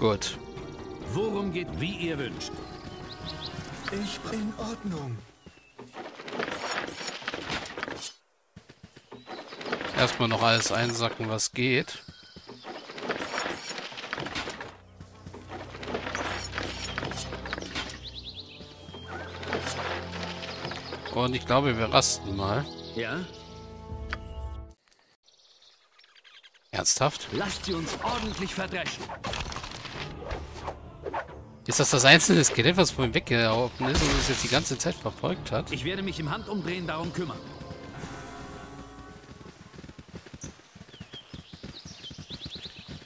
Gut. Worum geht, wie ihr wünscht? Ich bin in Ordnung. Erstmal noch alles einsacken, was geht. Und ich glaube, wir rasten mal. Ja? Ernsthaft? Lasst sie uns ordentlich verdreschen. Ist das das einzelne Skelett, was vorhin weggelaufen ist und uns jetzt die ganze Zeit verfolgt hat? Ich werde mich im Handumdrehen darum kümmern.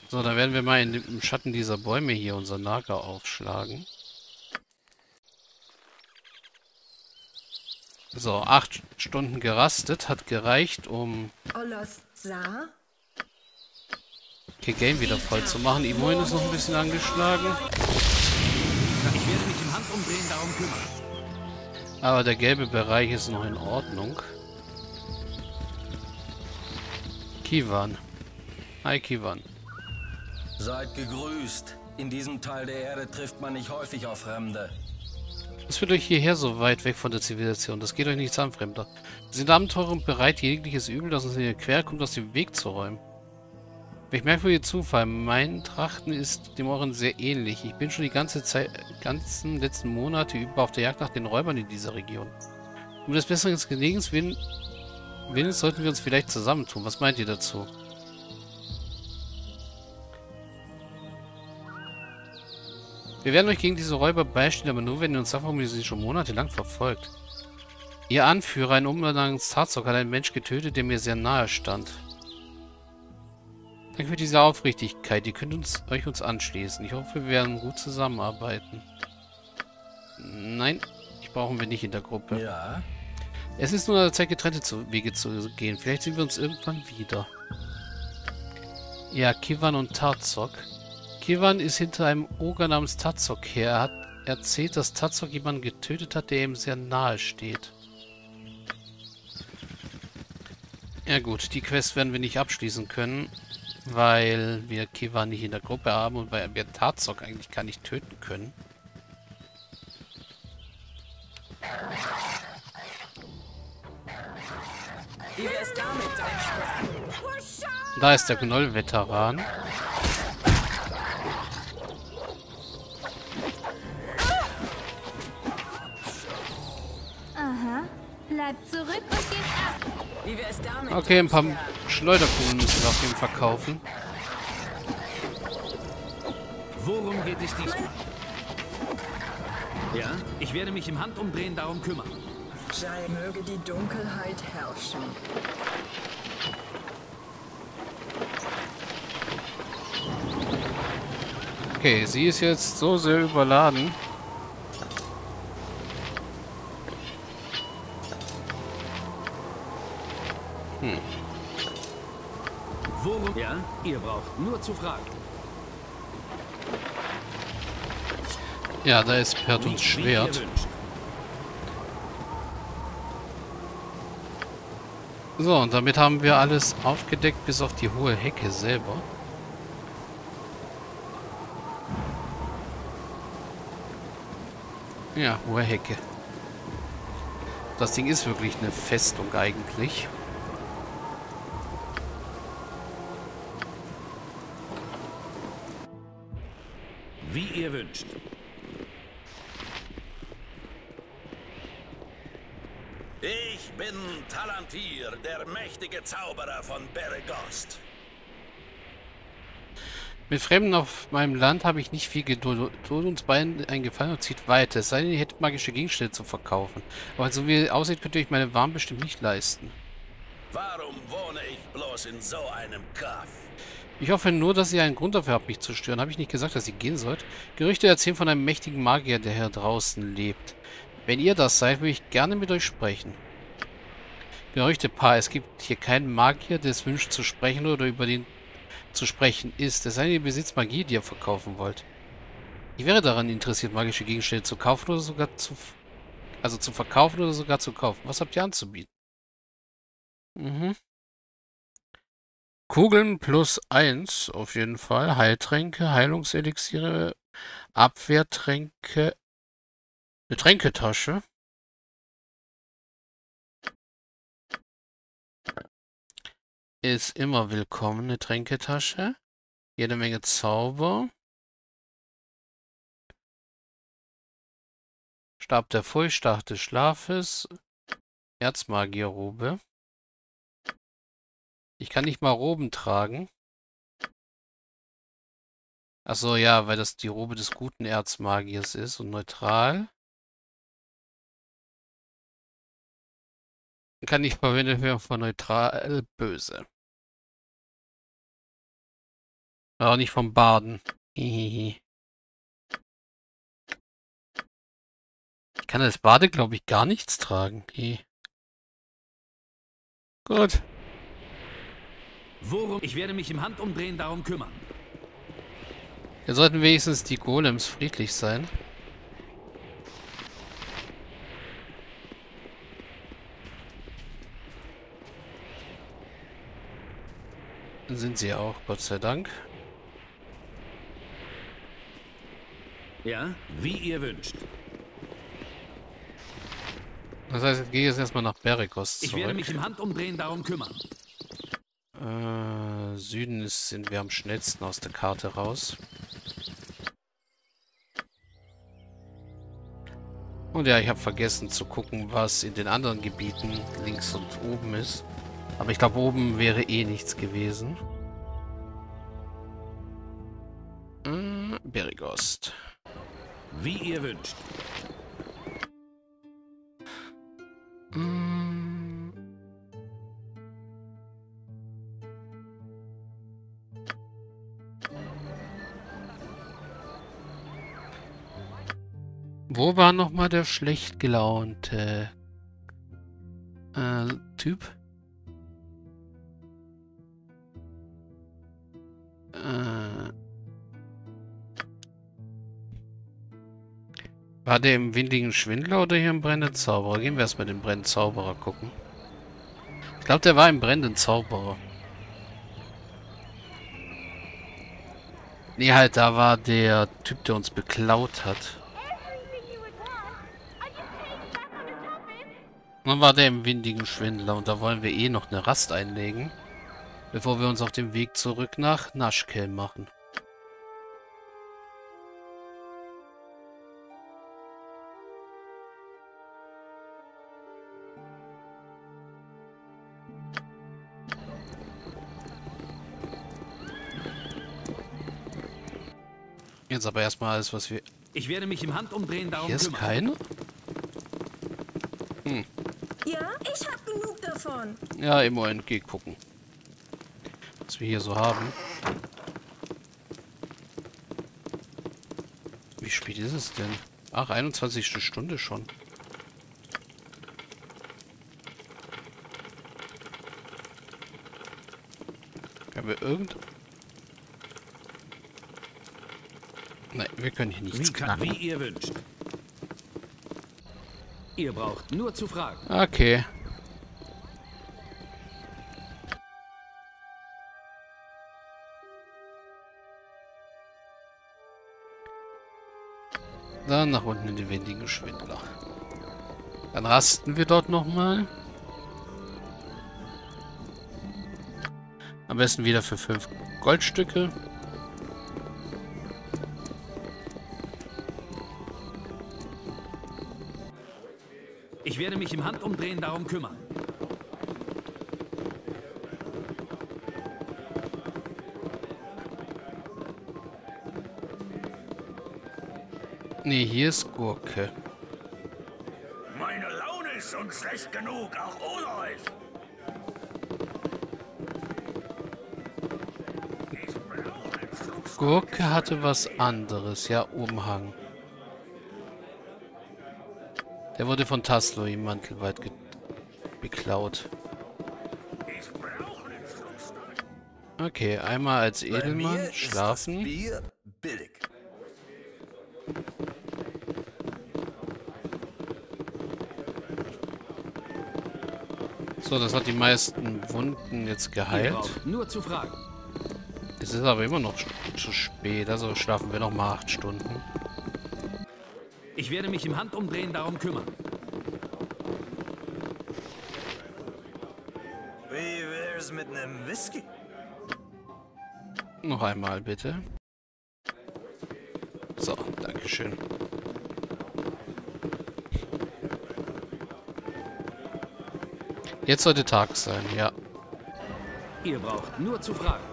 So, dann werden wir mal in, im Schatten dieser Bäume hier unser Lager aufschlagen. So, acht Stunden gerastet, hat gereicht, um Game wieder voll zu machen. Imoin ist noch ein bisschen angeschlagen. Ich werde mich im Handumdrehen darum kümmern. Aber der gelbe Bereich ist noch in Ordnung. Kivan. Hi Kivan. Seid gegrüßt. In diesem Teil der Erde trifft man nicht häufig auf Fremde. Was führt euch hierher so weit weg von der Zivilisation? Das geht euch nichts an, Fremder. Wir sind Abenteurer und bereit, jegliches Übel, das uns in die Quer kommt, aus dem Weg zu räumen. Welch merkwürdiger Zufall. Mein Trachten ist dem euren sehr ähnlich. Ich bin schon die ganze Zeit, ganzen letzten Monate über auf der Jagd nach den Räubern in dieser Region. Um des besseren Gelegens willen, willen sollten wir uns vielleicht zusammentun. Was meint ihr dazu? Wir werden euch gegen diese Räuber beistehen, aber nur, wenn ihr uns ihr sie schon monatelang verfolgt. Ihr Anführer, ein Umland namens hat einen Mensch getötet, der mir sehr nahe stand. Danke für diese Aufrichtigkeit. Ihr könnt uns, euch uns anschließen. Ich hoffe, wir werden gut zusammenarbeiten. Nein, ich brauchen wir nicht in der Gruppe. Ja? Es ist nur an der Zeit, getrennte Wege zu gehen. Vielleicht sehen wir uns irgendwann wieder. Ja, Kivan und Tarzok. Kivan ist hinter einem Oger namens Tazok her. Er hat erzählt, dass Tazok jemanden getötet hat, der ihm sehr nahe steht. Ja gut, die Quest werden wir nicht abschließen können, weil wir Kivan nicht in der Gruppe haben und weil wir Tazok eigentlich gar nicht töten können. Da ist der Gnoll-Veteran. Bleibt zurück und geht ab. Wie wär's damit? Okay, ein paar Schleuderkugeln müssen wir auf jeden Fall verkaufen. Worum geht es diesmal? Ja? Ich werde mich im Handumdrehen darum kümmern. Sei möge die Dunkelheit herrschen. Okay, sie ist jetzt so sehr überladen. Ihr braucht nur zu fragen. Ja, da ist ihr Schwert. So, und damit haben wir alles aufgedeckt, bis auf die hohe Hecke selber. Ja, hohe Hecke. Das Ding ist wirklich eine Festung eigentlich. Ihr wünscht. Ich bin Talantir, der mächtige Zauberer von Beregost. Mit Fremden auf meinem Land habe ich nicht viel Geduld. Tut uns beiden einen Gefallen und zieht weiter. Es sei denn, ihr hättet magische Gegenstände zu verkaufen. Aber so wie es aussieht, könnt ihr euch meine Waren bestimmt nicht leisten. Warum wohne ich bloß in so einem Kaff? Ich hoffe nur, dass ihr einen Grund dafür habt, mich zu stören. Habe ich nicht gesagt, dass ihr gehen sollt? Gerüchte erzählen von einem mächtigen Magier, der hier draußen lebt. Wenn ihr das seid, würde ich gerne mit euch sprechen. Gerüchtepaar, es gibt hier keinen Magier, der es wünscht zu sprechen oder über den zu sprechen ist. Es sei denn, ihr besitzt Magie, die ihr verkaufen wollt. Ich wäre daran interessiert, magische Gegenstände zu kaufen oder sogar zu... Also zu verkaufen oder sogar zu kaufen. Was habt ihr anzubieten? Mhm. Kugeln plus eins auf jeden Fall. Heiltränke, Heilungselixiere, Abwehrtränke, eine Tränketasche. Ist immer willkommen, eine Tränketasche. Jede Menge Zauber. Stab der Furcht, Stab des Schlafes, Erzmagierrobe. Ich kann nicht mal Roben tragen. Achso, ja, weil das die Robe des guten Erzmagiers ist und neutral. Kann nicht verwendet werden von neutral böse. Auch nicht vom Baden. Ich kann als Bade, glaube ich, gar nichts tragen. Hey. Gut. Worum? Ich werde mich im Handumdrehen darum kümmern. Wir sollten wenigstens die Golems friedlich sein. Sind sie auch, Gott sei Dank. Ja, wie ihr wünscht. Das heißt, ich gehe jetzt erstmal nach Berikos Ich zurück. werde mich im Handumdrehen darum kümmern. Äh, Süden ist, sind wir am schnellsten aus der Karte raus. Und ja, ich habe vergessen zu gucken, was in den anderen Gebieten links und oben ist. Aber ich glaube, oben wäre eh nichts gewesen. Hm, Berigost. Wie ihr wünscht. Hm. War nochmal der schlecht gelaunte äh, Typ? Äh, war der im windigen Schwindler oder hier im brennenden Zauberer? Gehen wir erstmal den brennenden Zauberer gucken. Ich glaube, der war im brennenden Zauberer. Nee, halt, da war der Typ, der uns beklaut hat. Dann war der im windigen Schwindler und da wollen wir eh noch eine Rast einlegen, bevor wir uns auf den Weg zurück nach Naschkel machen. Jetzt aber erstmal alles, was wir... Ich werde mich im Handumdrehen darum Hier ist kümmern. keine? Ja, ich hab genug davon. Ja, immerhin, geh gucken. Was wir hier so haben. Wie spät ist es denn? Ach, 21. Stunde schon. Haben wir irgend... Nein, wir können hier nichts Wie, kann, wie ihr wünscht. Ihr braucht nur zu fragen. Okay. Dann nach unten in den windigen Schwindler. Dann rasten wir dort nochmal. Am besten wieder für fünf Goldstücke. Ich werde mich im Handumdrehen darum kümmern. Nee, hier ist Gurke. Meine Laune ist schon schlecht genug, auch ohne euch. Gurke hatte was anderes. Ja, Umhang. Der wurde von Taslo im Mantelwald ge- beklaut. Ich brauche einen Schluck Okay, einmal als Edelmann schlafen. So, das hat die meisten Wunden jetzt geheilt. nur zu fragen. Es ist aber immer noch zu spät, also schlafen wir noch mal acht Stunden. Ich werde mich im Handumdrehen darum kümmern. Wie wär's mit einem Whisky? Noch einmal bitte. So, Dankeschön. Jetzt sollte Tag sein, ja. Ihr braucht nur zu fragen.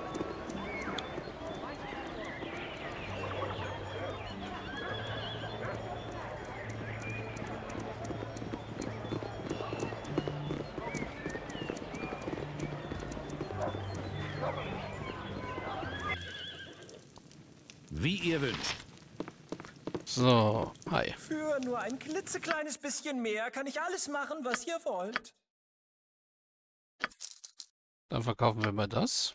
Wie ihr wünscht. So, hi. Für nur ein klitzekleines bisschen mehr kann ich alles machen, was ihr wollt. Dann verkaufen wir mal das.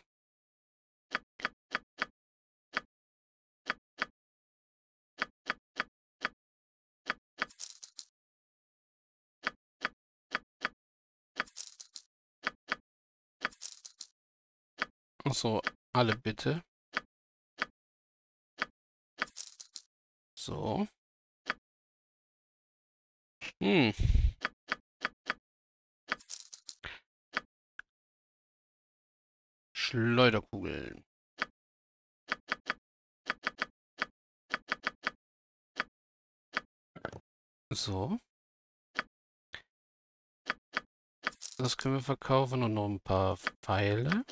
Achso, alle bitte. So. Hm. Schleuderkugeln. So. Das können wir verkaufen und noch ein paar Pfeile.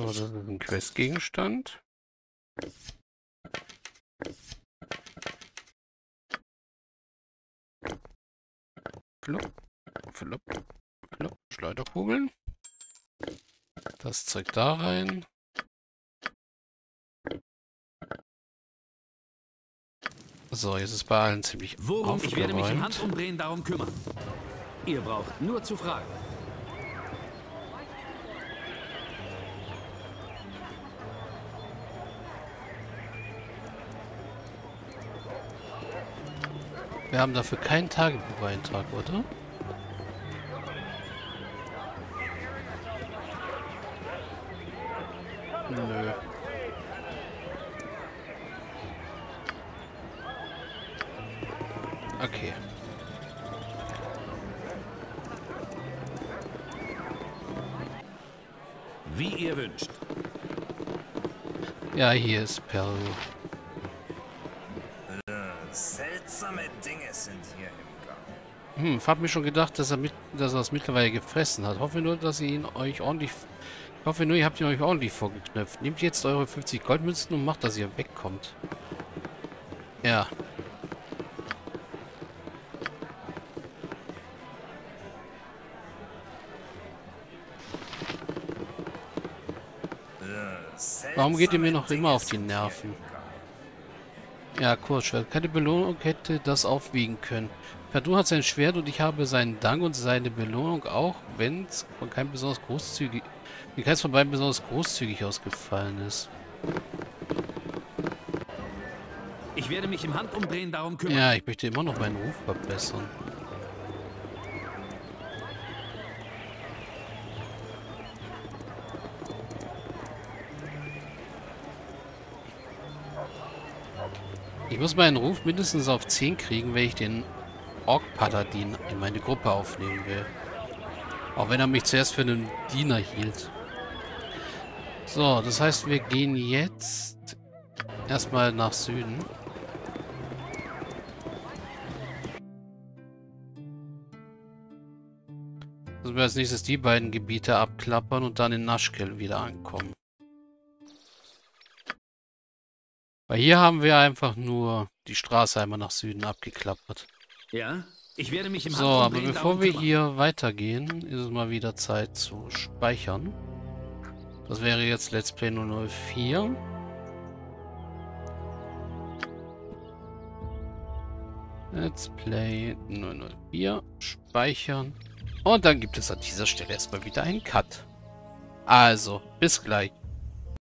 So, das ist ein Questgegenstand. Flupp, flupp, flupp. Schleuderkugeln. Das Zeug da rein. So, jetzt ist bei allen ziemlich Worum? Ich werde mich im aufgeräumt. Handumdrehen darum kümmern. Ihr braucht nur zu fragen. Wir haben dafür keinen Tagebucheintrag, oder? Nö. Okay. Wie ihr wünscht. Ja, hier ist Peru. Dinge sind hier im Gang. Hm, ich hab mir schon gedacht, dass er, mit, dass er das mittlerweile gefressen hat. Hoffe nur, dass ihr ihn euch ordentlich... Ich hoffe nur, ihr habt ihn euch ordentlich vorgeknöpft. Nehmt jetzt eure 50 Goldmünzen und macht, dass ihr wegkommt. Ja. Warum geht ihr mir noch immer auf die Nerven? Ja, Kurzschwert. Keine Belohnung hätte das aufwiegen können. Perdu hat sein Schwert und ich habe seinen Dank und seine Belohnung auch, wenn es von keinem besonders großzügig, wie keins von beiden besonders großzügig ausgefallen ist. Ich werde mich im Handumdrehen darum kümmern. Ja, ich möchte immer noch meinen Ruf verbessern. Ich muss meinen Ruf mindestens auf 10 kriegen, wenn ich den Ork-Paladin in meine Gruppe aufnehmen will. Auch wenn er mich zuerst für einen Diener hielt. So, das heißt, wir gehen jetzt erstmal nach Süden. Dass wir als nächstes die beiden Gebiete abklappern und dann in Naschkel wieder ankommen. Weil hier haben wir einfach nur die Straße einmal nach Süden abgeklappert. Ja, ich werde mich im So, aber bevor wir hier weitergehen, ist es mal wieder Zeit zu speichern. Das wäre jetzt Let's Play 004. Let's Play 004. Speichern. Und dann gibt es an dieser Stelle erstmal wieder einen Cut. Also, bis gleich.